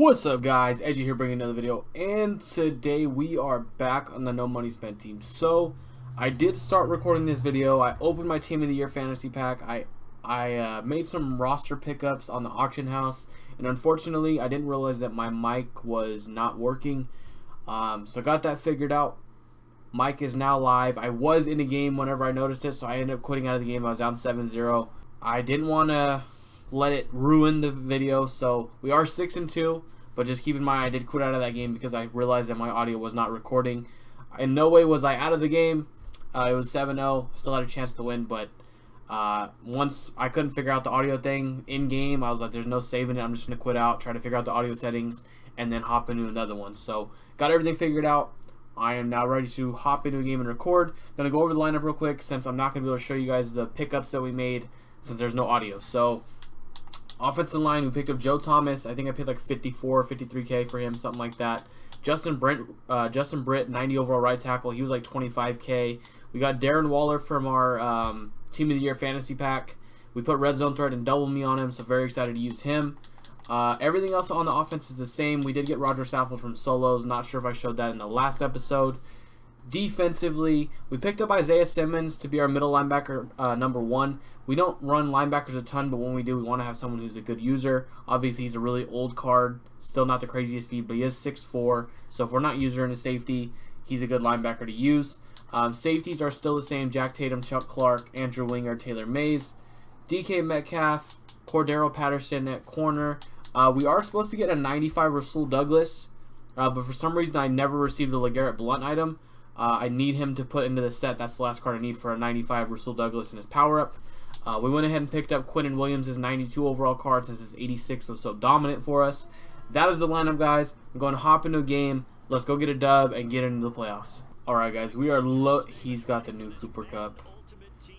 What's up guys, Edgy here bringing another video and today we are back on the No Money Spent team. So I did start recording this video, I opened my Team of the Year Fantasy Pack, I, I uh, made some roster pickups on the auction house and unfortunately I didn't realize that my mic was not working. Um, so I got that figured out. Mic is now live. I was in the game whenever I noticed it so I ended up quitting out of the game. I was down 7-0. I didn't want to let it ruin the video. So we are six and two, but just keep in mind I did quit out of that game because I realized that my audio was not recording. In no way was I out of the game. Uh, it was 7-0. Still had a chance to win, but uh, once I couldn't figure out the audio thing in game, I was like, "There's no saving it. I'm just gonna quit out, try to figure out the audio settings, and then hop into another one." So got everything figured out. I am now ready to hop into a game and record. Gonna go over the lineup real quick since I'm not gonna be able to show you guys the pickups that we made since there's no audio. So Offensive line, we picked up Joe Thomas. I think I paid like 54, 53k for him, something like that. Justin Brent, uh, Justin Britt, 90 overall right tackle. He was like 25k. We got Darren Waller from our um, Team of the Year fantasy pack. We put red zone threat and double me on him, so very excited to use him. Uh, everything else on the offense is the same. We did get Roger Saffold from solos. Not sure if I showed that in the last episode. Defensively, we picked up Isaiah Simmons to be our middle linebacker uh, number one. We don't run linebackers a ton, but when we do, we want to have someone who's a good user. Obviously, he's a really old card, still not the craziest speed, but he is 6'4", so if we're not using a safety, he's a good linebacker to use. Um, safeties are still the same, Jack Tatum, Chuck Clark, Andrew Winger, Taylor Mays. DK Metcalf, Cordarrelle Patterson at corner. Uh, we are supposed to get a 95 Rasul Douglas, uh, but for some reason I never received the LeGarrette Blunt item. Uh, I need him to put into the set. That's the last card I need for a 95 Rasul Douglas and his power up. Uh, we went ahead and picked up Quinnen Williams' 92 overall card since his 86 was so dominant for us. That is the lineup, guys. I'm going to hop into a game. Let's go get a dub and get into the playoffs. All right, guys. We are low. He's got the new Cooper Kupp.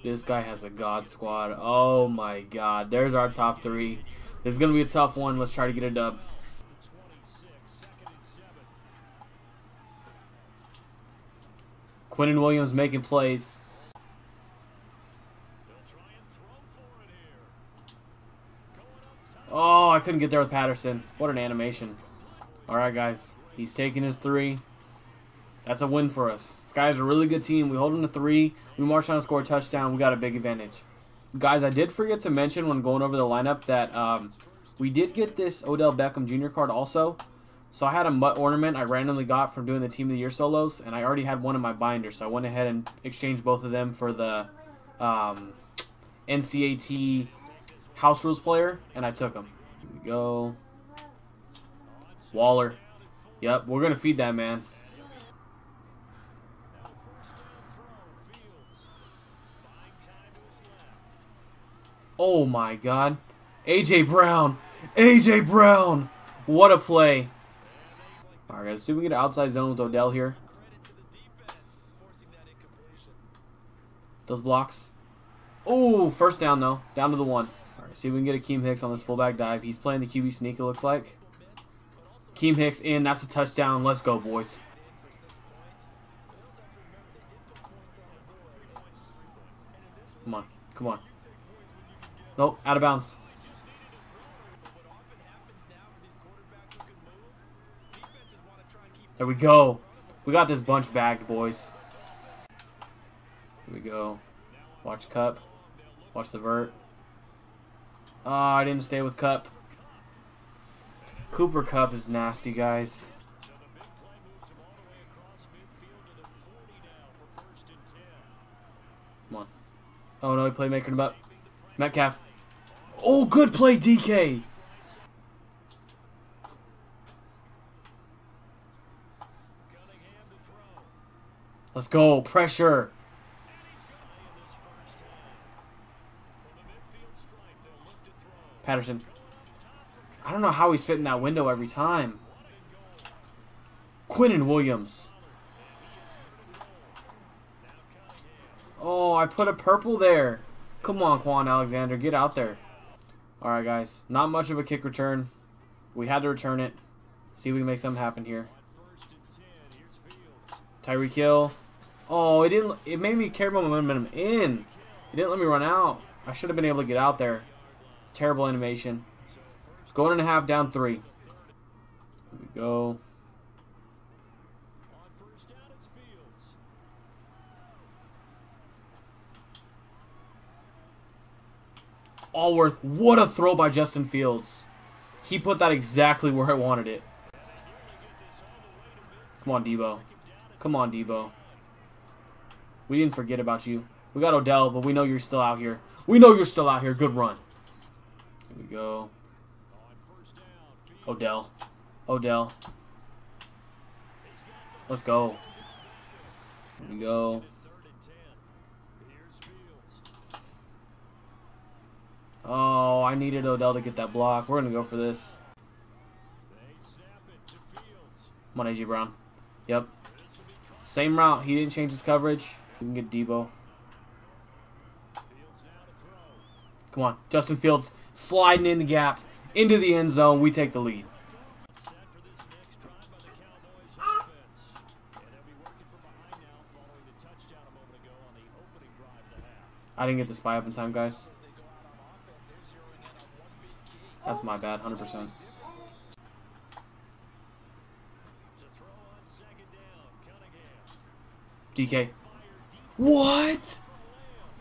This guy has a god squad. Oh my god. There's our top three. This is going to be a tough one. Let's try to get a dub. Quinnen Williams making plays. Oh, I couldn't get there with Patterson. What an animation. Alright, guys. He's taking his three. That's a win for us. This guy's a really good team. We hold him to three. We march on to score a touchdown. We got a big advantage. Guys, I did forget to mention when going over the lineup that um, we did get this Odell Beckham Jr. card also. So I had a MUT ornament I randomly got from doing the Team of the Year solos, and I already had one in my binder, so I went ahead and exchanged both of them for the um, NCAT House Rules player, and I took him. Here we go. Waller. Yep, we're going to feed that man. Oh my god. A.J. Brown. A.J. Brown. What a play. Alright, guys, see if we can get an outside zone with Odell here. Those blocks. Oh, first down, though. Down to the one. Alright, see if we can get a Keem Hicks on this fullback dive. He's playing the QB sneak, it looks like. Keem Hicks in. That's a touchdown. Let's go, boys. Come on. Come on. Nope, out of bounds. There we go. We got this bunch bagged, boys. Here we go. Watch Kupp. Watch the vert. Oh, I didn't stay with Kupp. Cooper Kupp is nasty, guys. Come on. Oh no, he playmaker him up. Metcalf. Oh, good play, DK. Let's go. Pressure. Patterson. I don't know how he's fitting that window every time. Quinnen Williams. Oh, I put a purple there. Come on, Kwon Alexander. Get out there. Alright, guys. Not much of a kick return. We had to return it. See if we can make something happen here. Tyreek Hill. Oh, it didn't. It made me carry my momentum in. It didn't let me run out. I should have been able to get out there. Terrible animation. Going in a half, down three. Here we go. Alworth, what a throw by Justin Fields. He put that exactly where I wanted it. Come on, Deebo. Come on, Deebo. We didn't forget about you. We got Odell, but we know you're still out here. We know you're still out here. Good run. Here we go. Odell. Odell. Let's go. Here we go. Oh, I needed Odell to get that block. We're going to go for this. Come on, A.J. Brown. Yep. Same route. He didn't change his coverage. We can get Deebo. Come on. Justin Fields sliding in the gap into the end zone. We take the lead. I didn't get the spy up in time, guys. That's my bad, 100%. DK. What?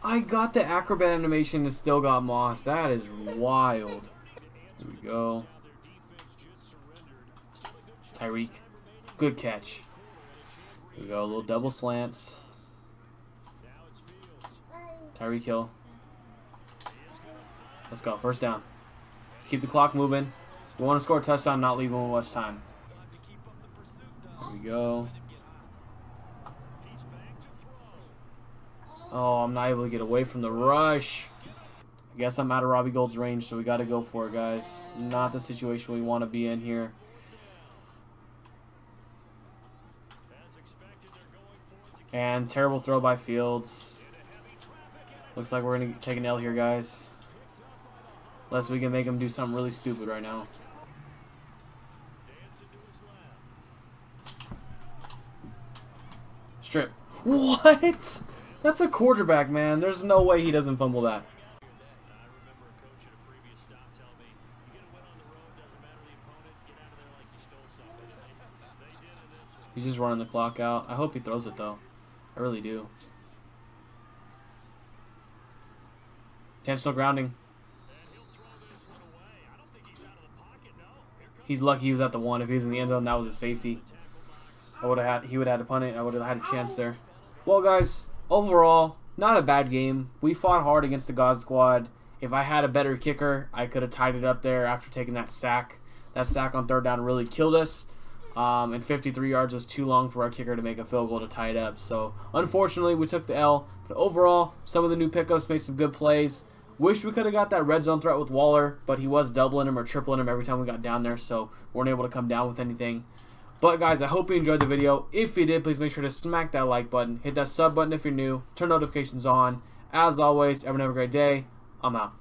I got the acrobat animation and still got Moss. That is wild. Here we go. Tyreek. Good catch. Here we go. A little double slants. Tyreek Hill. Let's go. First down. Keep the clock moving. We want to score a touchdown, not them much time. Here we go. Oh, I'm not able to get away from the rush. I guess I'm out of Robbie Gould's range, so we got to go for it, guys. Not the situation we want to be in here. And terrible throw by Fields. Looks like we're going to take an L here, guys. Unless we can make him do something really stupid right now. Strip. What? That's a quarterback, man. There's no way he doesn't fumble that. He's just running the clock out. I hope he throws it, though. I really do. Intentional grounding. He's lucky he was at the one. If he was in the end zone, that was a safety. I would have had he would have had to punt it. I would have had a chance there. Well, guys, overall, not a bad game. We fought hard against the God Squad. If I had a better kicker, I could have tied it up there after taking that sack. That sack on third down really killed us. Um, and 53 yards was too long for our kicker to make a field goal to tie it up. So, unfortunately, we took the L. But overall, some of the new pickups made some good plays. Wish we could have got that red zone threat with Waller, but he was doubling him or tripling him every time we got down there, so weren't able to come down with anything. But guys, I hope you enjoyed the video. If you did, please make sure to smack that like button, hit that sub button if you're new, turn notifications on. As always, everyone have a great day. I'm out.